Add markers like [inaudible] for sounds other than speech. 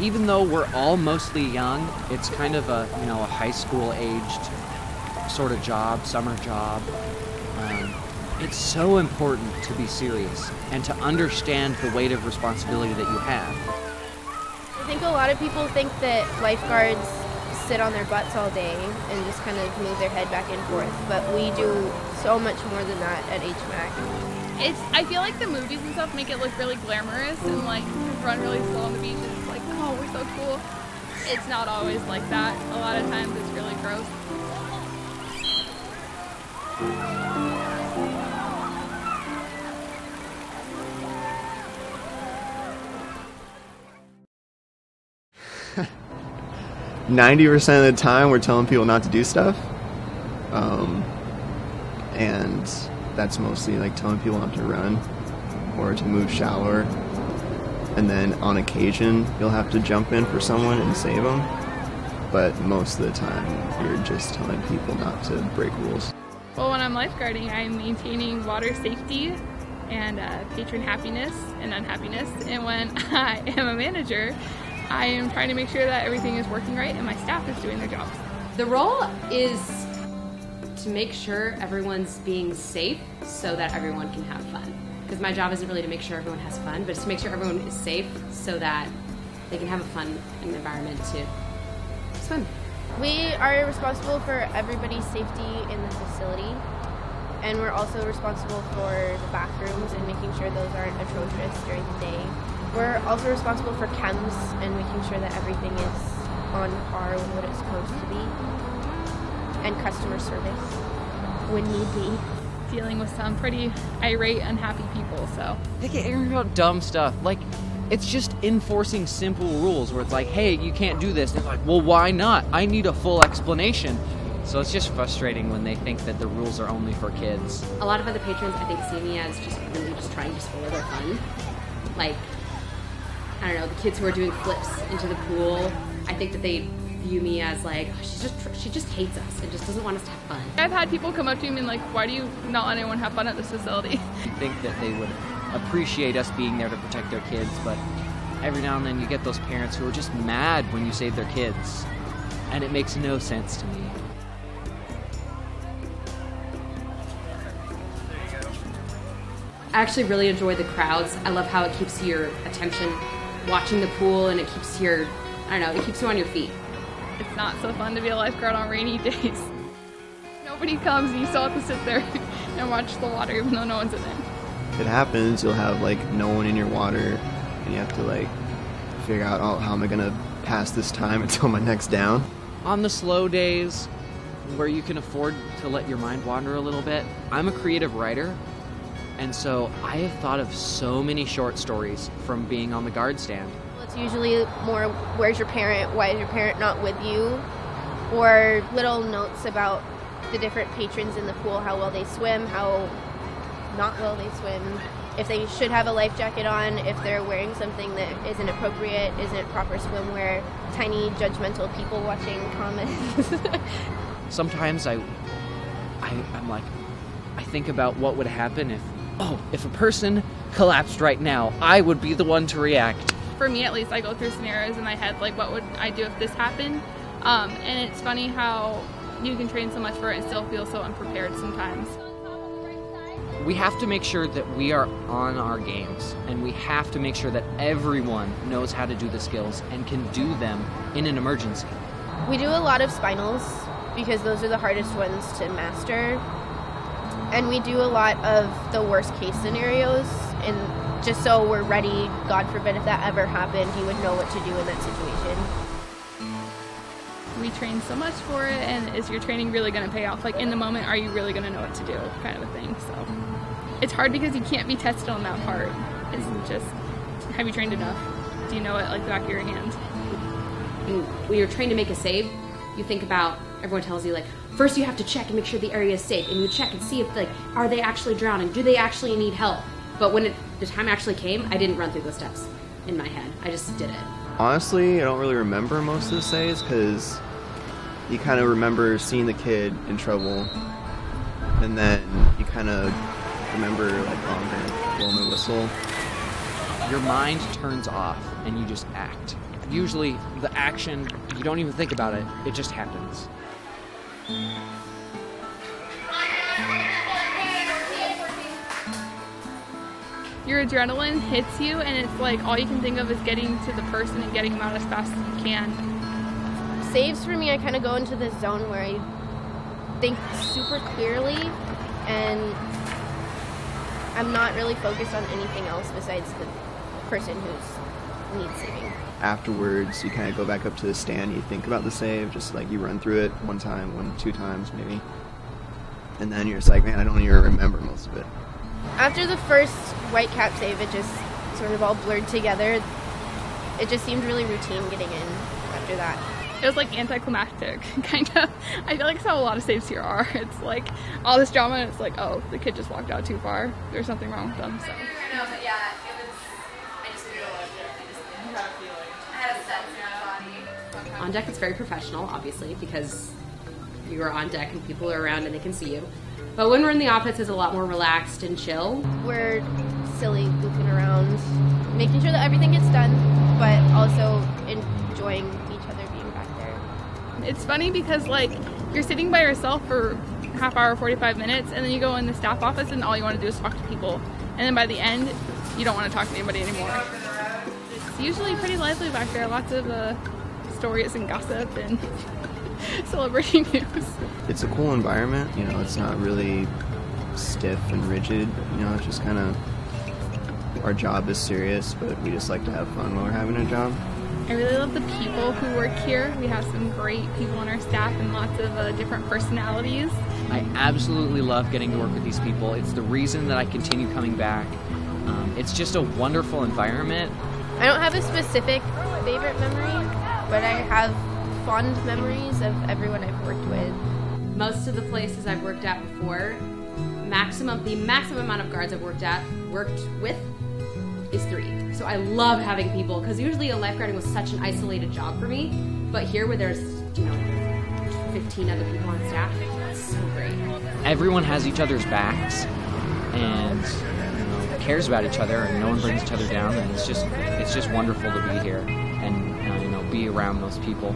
Even though we're all mostly young, it's kind of a you know a high school aged sort of job, summer job. Um, it's so important to be serious and to understand the weight of responsibility that you have. I think a lot of people think that lifeguards sit on their butts all day and just kind of move their head back and forth, but we do so much more than that at HMAC. It's. I feel like the movies and stuff make it look really glamorous and like run really slow on the beach and it's like, oh, we're so cool. It's not always like that. A lot of times it's really gross. [laughs] Ninety percent of the time, we're telling people not to do stuff, um, and that's mostly like telling people not to run or to move shallower. And then on occasion, you'll have to jump in for someone and save them. But most of the time, you're just telling people not to break rules. Well, when I'm lifeguarding, I'm maintaining water safety and uh, patron happiness and unhappiness. And when [laughs] I am a manager, I am trying to make sure that everything is working right and my staff is doing their jobs. The role is to make sure everyone's being safe so that everyone can have fun. Because my job isn't really to make sure everyone has fun, but it's to make sure everyone is safe so that they can have a fun environment to swim. We are responsible for everybody's safety in the facility, and we're also responsible for the bathrooms and making sure those aren't atrocious during the day. We're also responsible for chems and making sure that everything is on par with what it's supposed to be, and customer service when need be. Dealing with some pretty irate, unhappy people, so. They get angry about dumb stuff. Like, it's just enforcing simple rules where it's like, hey, you can't do this. And it's like, well, why not? I need a full explanation. So it's just frustrating when they think that the rules are only for kids. A lot of other patrons, I think, see me as just really just trying to spoil their fun. Like, I don't know, the kids who are doing flips into the pool, I think that they view me as like, oh, she's just she just hates us and just doesn't want us to have fun. I've had people come up to me and like, why do you not let anyone have fun at this facility? [laughs] You think that they would appreciate us being there to protect their kids, but every now and then you get those parents who are just mad when you save their kids. And it makes no sense to me. I actually really enjoy the crowds. I love how it keeps your attention watching the pool and it keeps your I don't know, it keeps you on your feet. It's not so fun to be a lifeguard on rainy [laughs] days. Nobody comes and you still have to sit there [laughs] and watch the water even though no one's in it. If it happens, you'll have like no one in your water, and you have to like figure out oh, how am I gonna pass this time [laughs] until my next down. On the slow days where you can afford to let your mind wander a little bit, I'm a creative writer, and so I have thought of so many short stories from being on the guard stand. Usually more, where's your parent? Why is your parent not with you? Or little notes about the different patrons in the pool, how well they swim, how not well they swim, if they should have a life jacket on, if they're wearing something that isn't appropriate, isn't proper swimwear, tiny judgmental people watching [laughs] comments. Sometimes I, I, I'm like, I think about what would happen if, oh, if a person collapsed right now, I would be the one to react. For me, at least, I go through scenarios in my head like, what would I do if this happened? Um, and it's funny how you can train so much for it and still feel so unprepared sometimes. We have to make sure that we are on our games, and we have to make sure that everyone knows how to do the skills and can do them in an emergency. we do a lot of spinals because those are the hardest ones to master. And we do a lot of the worst case scenarios and just so we're ready, God forbid if that ever happened, you would know what to do in that situation. We train so much for it, and is your training really going to pay off? Like in the moment, are you really going to know what to do? Kind of a thing. So it's hard because you can't be tested on that part. It's just, have you trained enough? Do you know it like the back of your hand? When you're trained to make a save, you think about everyone tells you like first you have to check and make sure the area is safe, and you check and see if like are they actually drowning? Do they actually need help? But when it, the time actually came, I didn't run through those steps in my head. I just did it. Honestly, I don't really remember most of the saves because you kind of remember seeing the kid in trouble, and then you kind of remember like, oh, I'm gonna blow my whistle. Your mind turns off, and you just act. usually the action you don't even think about it; it just happens. Your adrenaline hits you, and it's like all you can think of is getting to the person and getting them out as fast as you can. Saves for me, I kind of go into this zone where I think super clearly and I'm not really focused on anything else besides the person who's needs saving. Afterwards, you kind of go back up to the stand. You think about the save, just like you run through it one time, one, two times maybe, and then you're just like, man, I don't even remember most of it. After the first white cap save, it just sort of all blurred together. It just seemed really routine getting in after that. It was like anticlimactic, [laughs] kind of. I feel like that's how a lot of saves here are. It's like all this drama, and it's like, oh, the kid just walked out too far. There's something wrong with them. So. I know, but yeah, it was. I just knew. I just had a feeling. I had a sense in my body. On deck, it's very professional, obviously, because you are on deck and people are around and they can see you. But when we're in the office, it's a lot more relaxed and chill. We're silly, goofing around, making sure that everything gets done, but also enjoying each other being back there. It's funny because like you're sitting by yourself for half hour, 45 minutes, and then you go in the staff office and all you want to do is talk to people. And then by the end, you don't want to talk to anybody anymore. It's usually pretty lively back there. Lots of uh, stories and gossip and [laughs] celebrating news. It's a cool environment. You know, it's not really stiff and rigid. You know, it's just kind of our job is serious, but we just like to have fun while we're having a job. I really love the people who work here. We have some great people on our staff and lots of uh, different personalities. I absolutely love getting to work with these people. It's the reason that I continue coming back. Um, it's just a wonderful environment. I don't have a specific favorite memory, but I have fond memories of everyone I've worked with. Most of the places I've worked at before, maximum the maximum amount of guards I've worked at worked with is three. So I love having people because usually a lifeguarding was such an isolated job for me, but here where there's you know 15 other people on staff, it's so great. Everyone has each other's backs and you know, cares about each other, and no one brings each other down. And it's just it's just wonderful to be here and uh, you know be around those people.